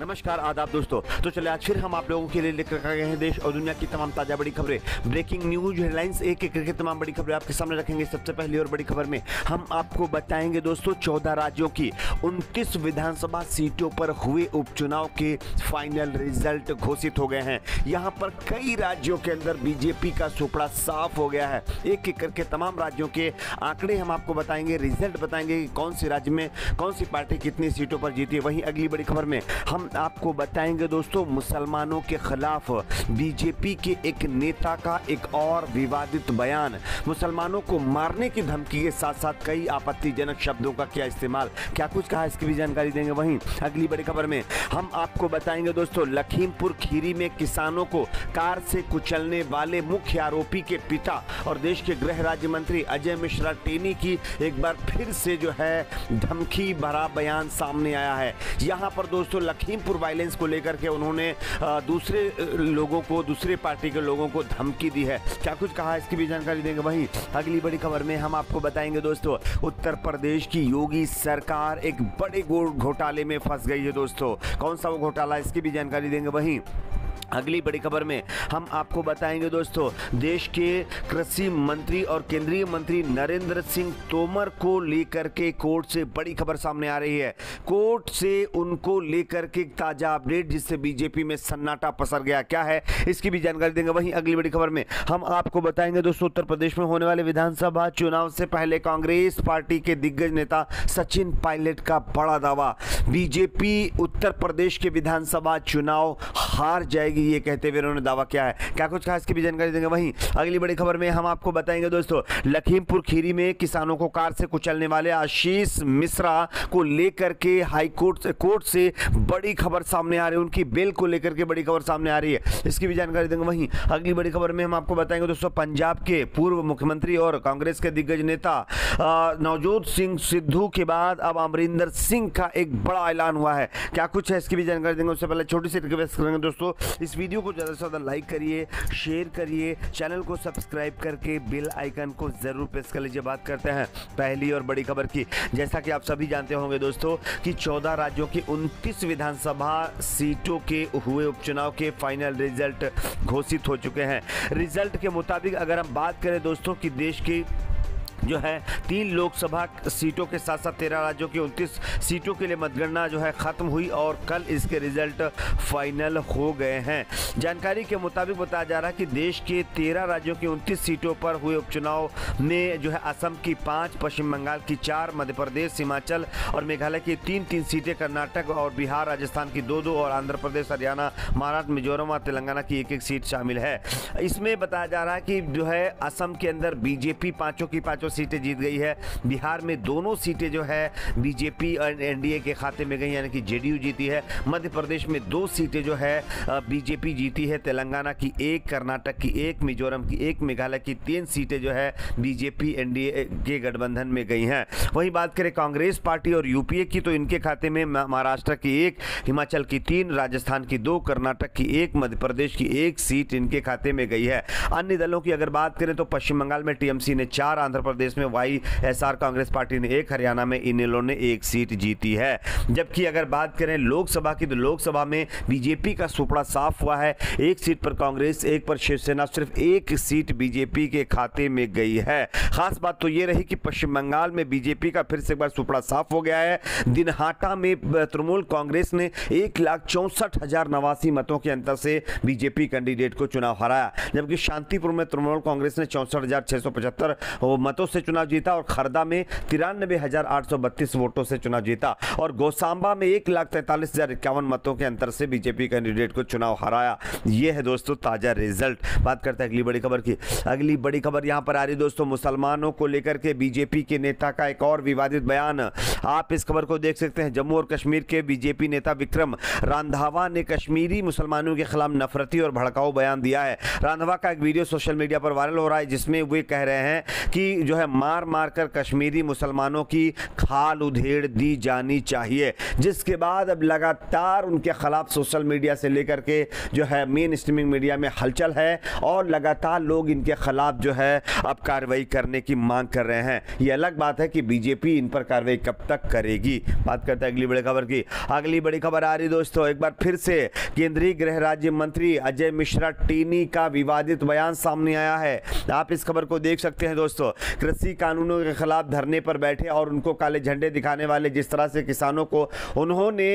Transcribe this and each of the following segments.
नमस्कार, आदाब दोस्तों। तो चले आज फिर हम आप लोगों के लिए लेकर आ गए हैं देश और दुनिया की तमाम ताज़ा बड़ी खबरें। ब्रेकिंग न्यूज़, हेडलाइंस, एक एक करके तमाम बड़ी खबरें आपके सामने रखेंगे। सबसे पहली और बड़ी खबर में हम आपको बताएँगे दोस्तों, चौदह राज्यों की उनतीस विधानसभा सीटों पर हुए उपचुनाव के फाइनल रिज़ल्ट घोषित हो गए हैं। यहाँ पर कई राज्यों के अंदर बीजेपी का सुपड़ा साफ़ हो गया है। एक एक करके तमाम राज्यों के आंकड़े हम आपको बताएँगे, रिज़ल्ट बताएँगे कि कौन से राज्य में, कौन सी पार्टी कितनी सीटों पर जीती है। वहीं अगली बड़ी खबर में हम आपको बताएँगे दोस्तों, मुसलमानों के खिलाफ बीजेपी के एक नेता का एक और विवादित बयान। मुसलमानों को मारने की धमकी के साथ साथ कई आपत्तिजनक शब्दों का किया इस्तेमाल, क्या कुछ कहा, इसकी भी जानकारी देंगे वहीं। अगली बड़ी खबर में हम आपको बताएँगे दोस्तों, लखीमपुर खीरी में किसानों को कार से कुचलने वाले मुख्य आरोपी के पिता और देश के गृह राज्य मंत्री अजय मिश्रा टेनी की एक बार फिर से जो है धमकी भरा बयान सामने आया है। यहाँ पर दोस्तों लखीमपुर वायलेंस को लेकर के उन्होंने दूसरे लोगों को, दूसरे पार्टी के लोगों को धमकी दी है। क्या कुछ कहा इसकी भी जानकारी देंगे वहीं। अगली बड़ी खबर में हम आपको बताएँगे दोस्तों, उत्तर प्रदेश की योगी सरकार एक बड़े घोटाले में फंस गई है दोस्तों। कौन सा वो घोटाला इसकी भी जानकारी देंगे वहीं। अगली बड़ी खबर में हम आपको बताएँगे दोस्तों, देश के कृषि मंत्री और केंद्रीय मंत्री नरेंद्र सिंह तोमर को लेकर के कोर्ट से बड़ी खबर सामने आ रही है। कोर्ट से उनको लेकर के ताज़ा अपडेट, जिससे बीजेपी में सन्नाटा पसर गया। क्या है? इसकी भी जानकारी देंगे। वहीं अगली बड़ी खबर में हम आपको बताएँगे दोस्तों, उत्तर प्रदेश में होने वाले विधानसभा चुनाव से पहले कांग्रेस पार्टी के दिग्गज नेता सचिन पायलट का बड़ा दावा। बीजेपी उत्तर प्रदेश के विधानसभा चुनाव हार जाएगी। ये कहते हुए उन्होंने दावा किया है। क्या कुछ कहा इसकी भी जानकारी देंगे? वहीं अगली बड़ी खबर में हम आपको बताएँगे दोस्तों, लखीमपुर खीरी में किसानों को कार से कुचलने वाले आशीष मिश्रा को लेकर के हाई कोर्ट से बड़ी खबर सामने आ रही है। उनकी बेल को लेकर के बड़ी खबर सामने आ रही है। इसकी भी जानकारी देंगे वहीं अगली बड़ी खबर में हम आपको बताएँगे दोस्तों, पंजाब के पूर्व मुख्यमंत्री और कांग्रेस के दिग्गज नेता नवजोत सिंह सिद्धू के बाद अब अमरिंदर सिंह का एक बड़ा ऐलान हुआ है। क्या कुछ है इसकी भी जानकारी देंगे। उससे पहले छोटी सी रिक्वेस्ट करेंगे दोस्तों वीडियो को ज़्यादा से ज़्यादा लाइक करिए, शेयर करिए, चैनल को सब्सक्राइब करके बेल आइकन को ज़रूर प्रेस कर लीजिए। बात करते हैं पहली और बड़ी खबर की। जैसा कि आप सभी जानते होंगे दोस्तों कि 14 राज्यों की 29 विधानसभा सीटों के हुए उपचुनाव के फाइनल रिज़ल्ट घोषित हो चुके हैं। रिज़ल्ट के मुताबिक अगर हम बात करें दोस्तों कि देश की जो है, तीन लोकसभा सीटों के साथ साथ तेरह राज्यों की उनतीस सीटों के लिए मतगणना जो है ख़त्म हुई और कल इसके रिज़ल्ट फाइनल हो गए हैं। जानकारी के मुताबिक बताया जा रहा है कि देश के तेरह राज्यों की उनतीस सीटों पर हुए उपचुनाव में जो है असम की पाँच, पश्चिम बंगाल की चार, मध्य प्रदेश, हिमाचल और मेघालय की तीन तीन सीटें, कर्नाटक और बिहार, राजस्थान की दो दो और आंध्र प्रदेश, हरियाणा, महाराष्ट्र, मिजोरम और तेलंगाना की एक एक सीट शामिल है। इसमें बताया जा रहा है कि जो है असम के अंदर बीजेपी पाँचों की पाँचों सीटें जीत गई है। बिहार में दोनों सीटें जो है, बीजेपी और एनडीए के खाते में गई, यानी कि जेडीयू जीती है। मध्य प्रदेश में दो सीटें जो है बीजेपी जीती है। तेलंगाना की एक, कर्नाटक की एक, मिजोरम की एक, मेघालय की तीन सीटें जो है, बीजेपी, एनडीए के गठबंधन में गई हैं। वहीं बात करें कांग्रेस पार्टी और यूपीए की तो इनके खाते में, महाराष्ट्र की एक, हिमाचल की तीन, राजस्थान की दो, कर्नाटक की एक, मध्य प्रदेश की एक सीट इनके खाते में गई है। अन्य दलों की अगर बात करें तो पश्चिम बंगाल में टीएमसी ने चार, आंध्र प्रदेश में वाई एसआर कांग्रेस पार्टी ने एक, हरियाणा में इनेलो ने एक सीट जीती है। जबकि अगर बात करें लोकसभा की तो लोकसभा में बीजेपी का सुपड़ा साफ़ हुआ है। एक सीट पर कांग्रेस, एक पर शिवसेना, सिर्फ़ एक सीट बीजेपी के खाते में गई है। खास बात तो ये रही कि पश्चिम बंगाल में बीजेपी का फिर से एक बार सुपड़ा साफ़ हो गया है। दिनहाटा में तृणमूल कांग्रेस ने एक लाख चौंसठ हज़ार नवासी मतों के अंतर से बीजेपी कैंडिडेट को चुनाव हराया। जबकि शांतिपुर में तृणमूल कांग्रेस ने चौंसठ मतों से चुनाव जीता और खरदा में तिरानबे वोटों से चुनाव जीता और गौसांबा में एक लाख तैंतालीस हज़ार इक्यावन मतों के अंतर से बीजेपी कैंडिडेट को चुनाव हराया। ये है दोस्तों ताज़ा रिज़ल्ट। बात करते हैं अगली बड़ी खबर की। अगली बड़ी खबर यहाँ पर आ रही दोस्तों, मुसलमानों को लेकर के बीजेपी के नेता का एक और विवादित बयान। आप इस खबर को देख सकते हैं, जम्मू और कश्मीर के बीजेपी नेता विक्रम रांधावा ने कश्मीरी मुसलमानों के खिलाफ नफरती और भड़काऊ बयान दिया है। रांधावा का एक वीडियो सोशल मीडिया पर वायरल हो रहा है, जिसमें वे कह रहे हैं कि जो है मार मार कर कश्मीरी मुसलमानों की खाल उधेड़ दी जानी चाहिए। जिसके बाद अब लगातार उनके खिलाफ सोशल मीडिया से लेकर के जो है मेन स्ट्रीमिंग मीडिया में हलचल है और लगातार लोग इनके खिलाफ जो है अब कार्रवाई करने की मांग कर रहे हैं। ये अलग बात है कि बीजेपी इन पर कार्रवाई कब तक करेगी। बात करते हैं अगली बड़ी खबर की। अगली बड़ी खबर आ रही दोस्तों, एक बार फिर से केंद्रीय गृह राज्य मंत्री अजय मिश्रा टीनी का विवादित बयान सामने आया है। आप इस खबर को देख सकते हैं दोस्तों कृषि कानूनों के खिलाफ धरने पर बैठे और उनको काले झंडे दिखाने वाले जिस तरह से किसानों को उन्होंने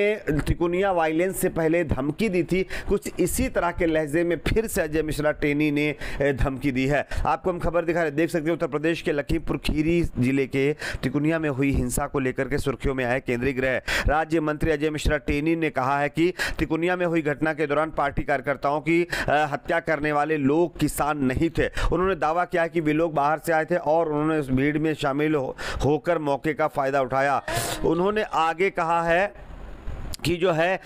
तिकुनिया वायलेंस से पहले धमकी दी थी, कुछ इसी तरह के लहजे में फिर से अजय मिश्रा टेनी ने धमकी दी है। आपको हम खबर दिखा रहे देख सकते हैं, उत्तर प्रदेश के लखीमपुर खीरी ज़िले के तिकुनिया में हुई हिंसा को लेकर के सुर्खियों में आए केंद्रीय गृह। राज्य मंत्री अजय मिश्रा टेनी ने कहा है कि तिकुनिया में हुई घटना के दौरान पार्टी कार्यकर्ताओं की हत्या करने वाले लोग किसान नहीं थे। उन्होंने दावा किया कि वे लोग बाहर से आए थे और उन्होंने इस भीड़ में शामिल हो, होकर मौके का फ़ायदा उठाया। उन्होंने आगे कहा है कि जो है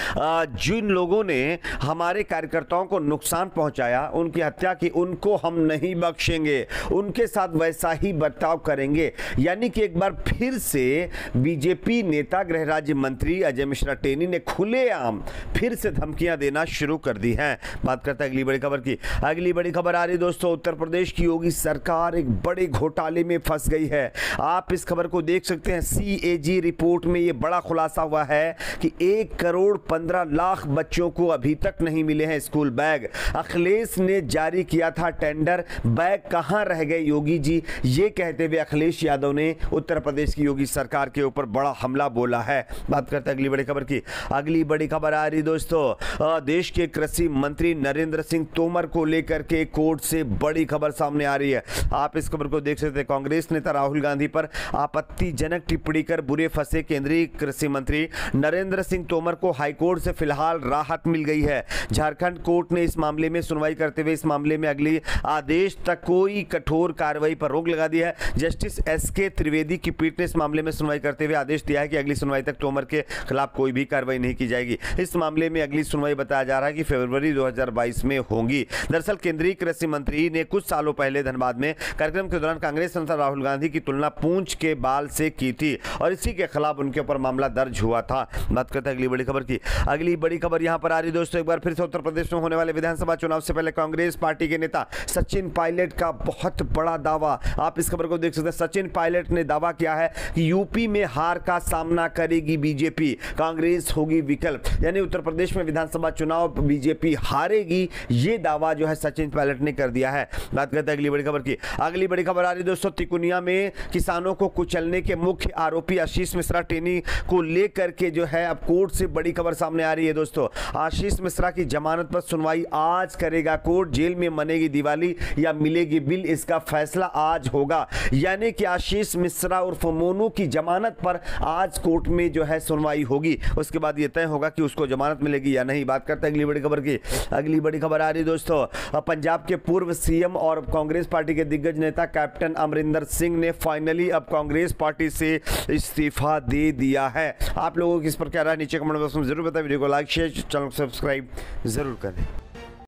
जिन लोगों ने हमारे कार्यकर्ताओं को नुकसान पहुँचाया, उनकी हत्या की, उनको हम नहीं बख्शेंगे। उनके साथ वैसा ही बर्ताव करेंगे। यानी कि एक बार फिर से बीजेपी नेता, गृह राज्य मंत्री अजय मिश्रा टेनी ने खुलेआम फिर से धमकियाँ देना शुरू कर दी हैं। बात करते हैं अगली बड़ी खबर की। अगली बड़ी खबर आ रही दोस्तों, उत्तर प्रदेश की योगी सरकार एक बड़े घोटाले में फंस गई है। आप इस खबर को देख सकते हैं सीएजी रिपोर्ट में ये बड़ा खुलासा हुआ है कि एक एक करोड़ पंद्रह लाख बच्चों को अभी तक नहीं मिले हैं स्कूल बैग। अखिलेश ने जारी किया था टेंडर। बैग कहाँ रह गए योगी जी? ये कहते हुए अखिलेश यादव ने उत्तर प्रदेश की योगी सरकार के ऊपर बड़ा हमला बोला है। बात करते अगली बड़ी खबर की। अगली बड़ी खबर आ रही दोस्तों। देश के कृषि मंत्री नरेंद्र सिंह तोमर को लेकर के कोर्ट से बड़ी खबर सामने आ रही है। आप इस खबर को देख सकते कांग्रेस नेता राहुल गांधी पर आपत्तिजनक टिप्पणी कर बुरे फंसे केंद्रीय कृषि मंत्री नरेंद्र सिंह तोमर तोमर को हाईकोर्ट से फ़िलहाल राहत मिल गई है। झारखंड कोर्ट ने इस मामले में सुनवाई करते हुए इस मामले में अगली आदेश तक कोई कठोर कार्रवाई पर रोक लगा दी है। जस्टिस एस के त्रिवेदी की पीठ ने इस मामले में सुनवाई करते हुए आदेश दिया है कि अगली सुनवाई तक तोमर के खिलाफ कोई भी कार्रवाई नहीं की जाएगी। इस मामले में अगली सुनवाई बताया जा रहा है कि फरवरी 2022 में होगी। दरअसल केंद्रीय कृषि मंत्री ने कुछ सालों पहले धनबाद में कार्यक्रम के दौरान कांग्रेस संसद राहुल गांधी की तुलना पूंछ के बाल से की थी और इसी के खिलाफ उनके ऊपर मामला दर्ज हुआ था। बात करते अगली बड़ी खबर की। अगली बड़ी खबर यहाँ पर आ रही दोस्तों, एक बार फिर से उत्तर प्रदेश में होने वाले विधानसभा चुनाव से पहले कांग्रेस पार्टी के नेता सचिन पायलट का बहुत बड़ा दावा। आप इस खबर को देख सकते हैं, सचिन पायलट ने दावा किया है कि यूपी में हार का सामना करेगी बीजेपी। कांग्रेस होगी विकल्प यानी उत्तर प्रदेश में विधानसभा चुनाव बीजेपी हारेगी, ये दावा जो है सचिन पायलट ने कर दिया है। बात करते हैं अगली बड़ी खबर की। अगली बड़ी खबर आ रही दोस्तों, तिकुनिया में किसानों को कुचलने के मुख्य आरोपी आशीष मिश्रा टेनी को लेकर के जो है अब कोर्ट से बड़ी खबर सामने आ रही है दोस्तों। आशीष मिश्रा की जमानत पर सुनवाई आज करेगा कोर्ट। जेल में मनेगी दिवाली या मिलेगी बिल, इसका फैसला आज होगा। यानी कि आशीष मिश्रा और मोनू की जमानत पर आज कोर्ट में जो है सुनवाई होगी। उसके बाद यह तय होगा कि उसको जमानत मिलेगी या नहीं। बात करते हैं अगली बड़ी खबर की। अगली बड़ी खबर आ रही है दोस्तों। पंजाब के पूर्व सीएम और कांग्रेस पार्टी के दिग्गज नेता कैप्टन अमरिंदर सिंह ने फाइनली अब कांग्रेस पार्टी से इस्तीफा दे दिया है। आप लोगों की इस पर क्या है? नीचे कमेंट बॉक्स में ज़रूर बताएँ वीडियो को लाइक शेयर चैनल को सब्सक्राइब ज़रूर करें।